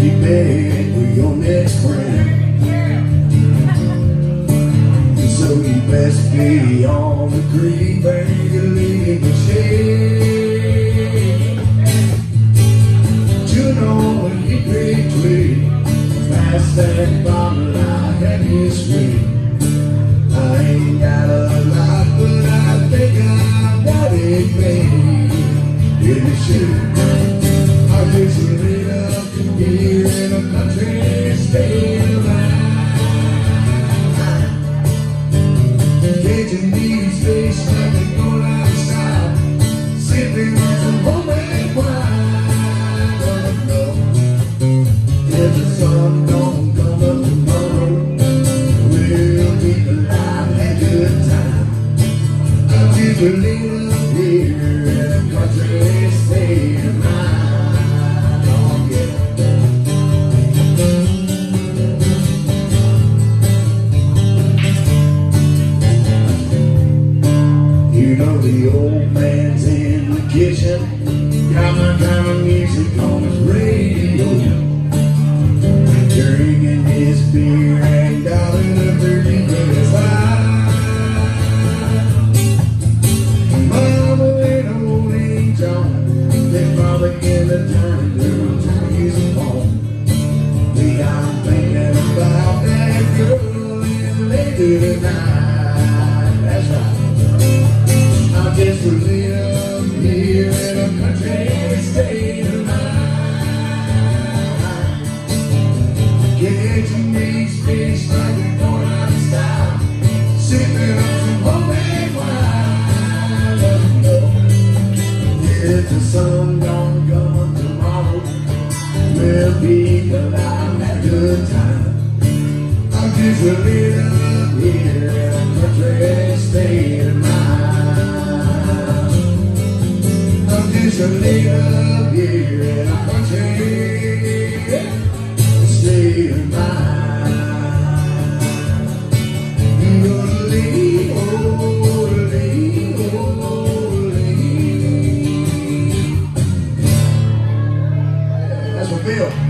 be bad your next friend. So you best be on the green the old man's in the kitchen. Got my kind of music on his radio. Drinking his beer and dialing the dirty glass Mama and old Aunt John They probably in the turn to Chinese home We are thinking about that girl in later tonight That's right Just a little here in a country state of mind. Like we're going out of style. Sipping on some homemade wine. If the sun don't come tomorrow, we'll be alive at good time. I'm just a little here a little beer and I want you to stay tonight. Holy, holy. That's what Bill.